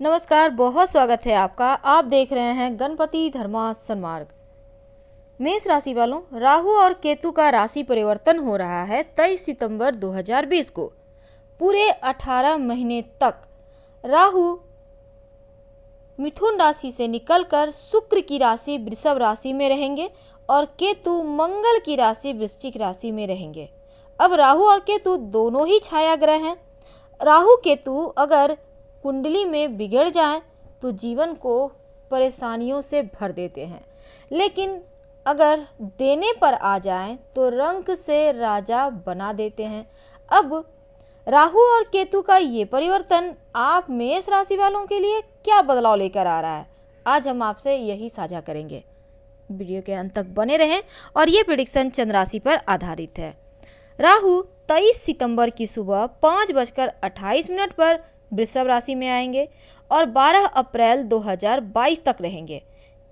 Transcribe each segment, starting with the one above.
नमस्कार, बहुत स्वागत है आपका। आप देख रहे हैं गणपति धर्मा सन्मार्ग मेष राशि वालों, राहु और केतु का राशि परिवर्तन हो रहा है 23 सितंबर 2020 को। पूरे 18 महीने तक राहु मिथुन राशि से निकलकर शुक्र की राशि, वृषभ राशि में रहेंगे और केतु मंगल की राशि, वृश्चिक राशि में रहेंगे। अब राहु और केतु दोनों ही छाया ग्रह हैं। राहु केतु अगर कुंडली में बिगड़ जाए तो जीवन को परेशानियों से भर देते हैं। लेकिन अगर देने पर आ जाएँ तो रंग से राजा बना देते हैं। अब राहु और केतु का ये परिवर्तन आप मेष राशि वालों के लिए क्या बदलाव लेकर आ रहा है? आज हम आपसे यही साझा करेंगे। वीडियो के अंत तक बने रहें और ये प्रिडिक्शन चंद्र राशि पर आधारित है। राहु 23 सितंबर की सुबह पाँच बजकर अट्ठाईस मिनट पर वृषभ राशि में आएँगे और 12 अप्रैल 2022 तक रहेंगे।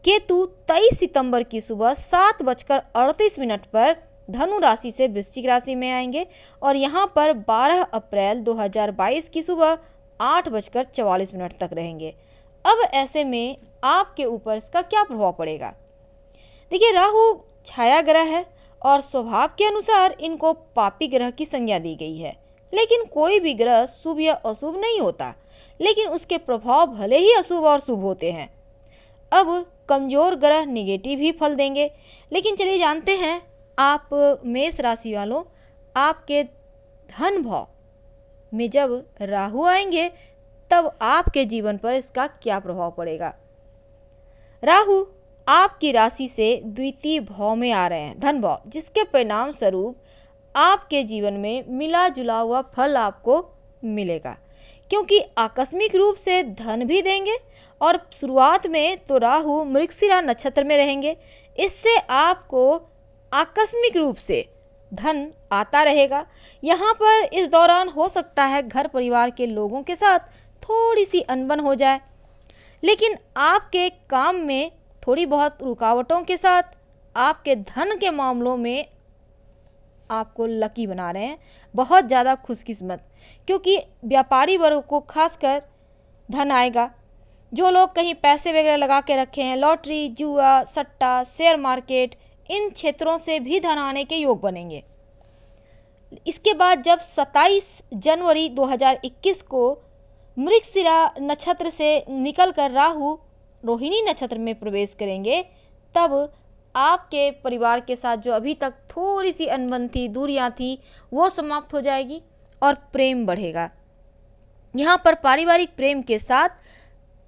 केतु 23 सितंबर की सुबह सात बजकर अड़तीस मिनट पर धनु राशि से वृश्चिक राशि में आएँगे और यहाँ पर 12 अप्रैल 2022 की सुबह आठ बजकर चवालीस मिनट तक रहेंगे। अब ऐसे में आपके ऊपर इसका क्या प्रभाव पड़ेगा? देखिए, राहु छाया ग्रह है और स्वभाव के अनुसार इनको पापी ग्रह की संज्ञा दी गई है। लेकिन कोई भी ग्रह शुभ या अशुभ नहीं होता। लेकिन उसके प्रभाव भले ही अशुभ और शुभ होते हैं। अब कमज़ोर ग्रह निगेटिव ही फल देंगे। लेकिन चलिए जानते हैं, आप मेष राशि वालों, आपके धन भाव में जब राहु आएँगे, तब आपके जीवन पर इसका क्या प्रभाव पड़ेगा? राहु आपकी राशि से द्वितीय भाव में आ रहे हैं, धन भाव, जिसके परिणाम स्वरूप आपके जीवन में मिला जुला हुआ फल आपको मिलेगा। क्योंकि आकस्मिक रूप से धन भी देंगे और शुरुआत में तो राहु, मृगशिरा नक्षत्र में रहेंगे। इससे आपको आकस्मिक रूप से धन आता रहेगा। यहाँ पर इस दौरान हो सकता है घर परिवार के लोगों के साथ थोड़ी सी अनबन हो जाए। लेकिन आपके काम में थोड़ी बहुत रुकावटों के साथ, आपके धन के मामलों में आपको लकी बना रहे हैं। बहुत ज़्यादा खुशकिस्मत। क्योंकि व्यापारी वर्ग को खासकर धन आएगा। जो लोग कहीं पैसे वगैरह लगा के रखे हैं, लॉटरी, जुआ, सट्टा शेयर मार्केट इन क्षेत्रों से भी धन आने के योग बनेंगे। इसके बाद जब 27 जनवरी 2021 को मृगशिरा नक्षत्र से निकलकर राहु रोहिणी नक्षत्र में प्रवेश करेंगे, तब आपके परिवार के साथ जो अभी तक थोड़ी सी अनबन थी, दूरियाँ थी, वो समाप्त हो जाएगी और प्रेम बढ़ेगा। यहाँ पर पारिवारिक प्रेम के साथ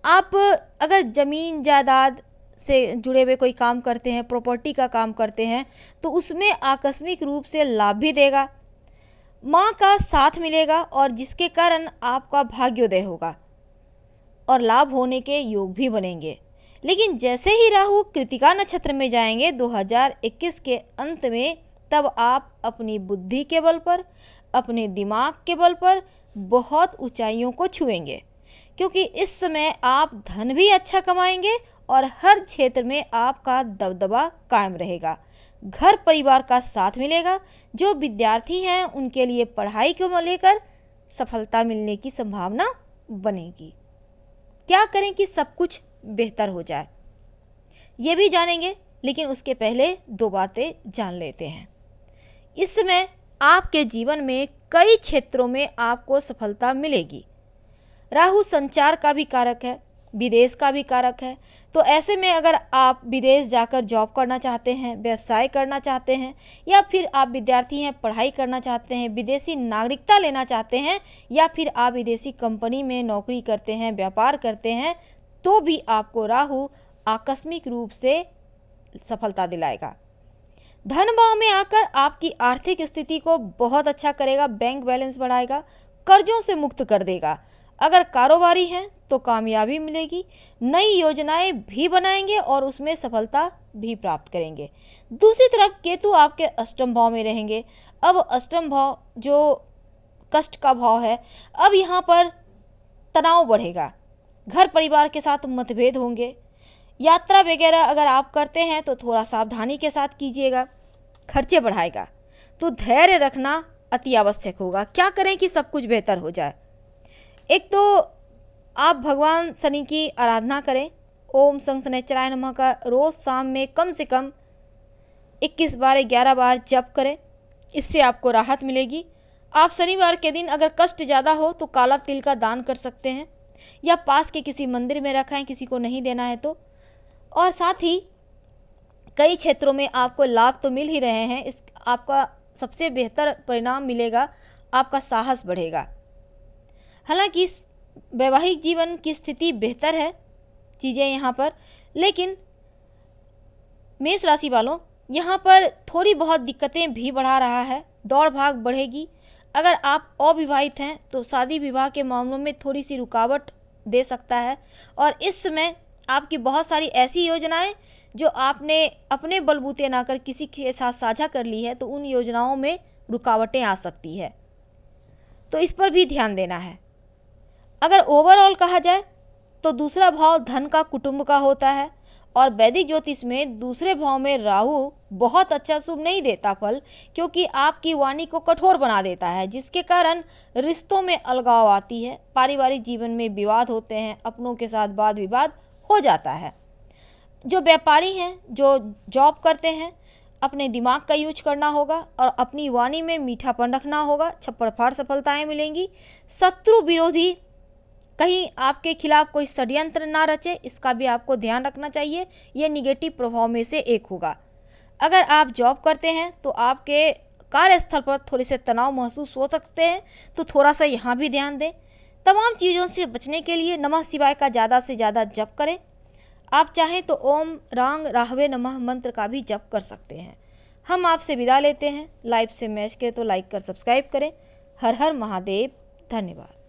आप अगर ज़मीन, जायदाद से जुड़े हुए कोई काम करते हैं प्रॉपर्टी का काम करते हैं तो उसमें आकस्मिक रूप से लाभ भी देगा, माँ का साथ मिलेगा और जिसके कारण आपका भाग्योदय होगा और लाभ होने के योग भी बनेंगे। लेकिन जैसे ही राहु कृतिका नक्षत्र में जाएँगे 2021 के अंत में, तब आप अपनी बुद्धि के बल पर, अपने दिमाग के बल पर बहुत ऊंचाइयों को छुएँगे। क्योंकि इस समय आप धन भी अच्छा कमाएँगे और हर क्षेत्र में आपका दबदबा कायम रहेगा। घर परिवार का साथ मिलेगा। जो विद्यार्थी हैं, उनके लिए पढ़ाई को लेकर सफलता मिलने की संभावना बनेगी। क्या करें कि सब कुछ बेहतर हो जाए। ये भी जानेंगे, लेकिन उसके पहले दो बातें जान लेते हैं। इस समय आपके जीवन में कई क्षेत्रों में आपको सफलता मिलेगी। राहु संचार का भी कारक है, विदेश का भी कारक है। तो ऐसे में अगर आप विदेश जाकर जॉब करना चाहते हैं, व्यवसाय करना चाहते हैं, या फिर आप विद्यार्थी हैं, पढ़ाई करना चाहते हैं, विदेशी नागरिकता लेना चाहते हैं, या फिर आप विदेशी कंपनी में नौकरी करते हैं, व्यापार करते हैं तो भी आपको राहु आकस्मिक रूप से सफलता दिलाएगा। धन भाव में आकर आपकी आर्थिक स्थिति को बहुत अच्छा करेगा बैंक बैलेंस बढ़ाएगा, कर्जों से मुक्त कर देगा। अगर कारोबारी हैं तो कामयाबी मिलेगी, नई योजनाएँ भी बनाएँगे और उसमें सफलता भी प्राप्त करेंगे। दूसरी तरफ़ केतु आपके अष्टम भाव में रहेंगे। अब अष्टम भाव जो कष्ट का भाव है, अब यहाँ पर तनाव बढ़ेगा। घर परिवार के साथ मतभेद होंगे। यात्रा वगैरह अगर आप करते हैं तो थोड़ा सावधानी के साथ कीजिएगा, खर्चे बढ़ाएगा। तो धैर्य रखना अति आवश्यक होगा। क्या करें कि सब कुछ बेहतर हो जाए? एक तो आप भगवान शनि की आराधना करें। ओम संग शनिचराय नमः का रोज़ शाम में कम से कम 21 बार 11 बार जप करें। इससे आपको राहत मिलेगी। आप शनिवार के दिन अगर कष्ट ज़्यादा हो तो काला तिल का दान कर सकते हैं। या पास के किसी मंदिर में रखा है, किसी को नहीं देना है तो। और साथ ही कई क्षेत्रों में आपको लाभ तो मिल ही रहे हैं, इस आपका सबसे बेहतर परिणाम मिलेगा, आपका साहस बढ़ेगा। हालाँकि वैवाहिक जीवन की स्थिति बेहतर है, चीज़ें यहाँ पर, लेकिन मेष राशि वालों, यहाँ पर थोड़ी बहुत दिक्कतें भी बढ़ा रहा है, दौड़ भाग बढ़ेगी अगर आप अविवाहित हैं तो शादी विवाह के मामलों में थोड़ी सी रुकावट दे सकता है। और इस समय आपकी बहुत सारी ऐसी योजनाएँ, जो आपने अपने बलबूते ना कर किसी के साथ साझा कर ली है तो उन योजनाओं में रुकावटें आ सकती है। तो इस पर भी ध्यान देना है। अगर ओवरऑल कहा जाए तो दूसरा भाव धन का, कुटुंब का होता है। और वैदिक ज्योतिष में दूसरे भाव में राहु बहुत अच्छा शुभ नहीं देता फल, क्योंकि आपकी वाणी को कठोर बना देता है, जिसके कारण रिश्तों में अलगाव आती है, पारिवारिक जीवन में विवाद होते हैं, अपनों के साथ वाद विवाद हो जाता है। जो व्यापारी हैं, जो जॉब करते हैं, अपने दिमाग का यूज़ करना होगा और अपनी वाणी में मीठापन रखना होगा, छप्पड़ फाड़ सफलताएँ मिलेंगी। शत्रु विरोधी कहीं आपके खिलाफ कोई षड्यंत्र ना रचे, इसका भी आपको ध्यान रखना चाहिए। ये निगेटिव प्रभाव में से एक होगा। अगर आप जॉब करते हैं तो आपके कार्यस्थल पर थोड़े से तनाव महसूस हो सकते हैं तो थोड़ा सा यहाँ भी ध्यान दें। तमाम चीज़ों से बचने के लिए नमः शिवाय का ज़्यादा से ज़्यादा जप करें। आप चाहें तो ओम रांग राहवे नमः मंत्र का भी जप कर सकते हैं। हम आपसे विदा लेते हैं। लाइव से मैच के तो लाइक कर सब्सक्राइब करें। हर हर महादेव। धन्यवाद।